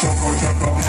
Choco, choco.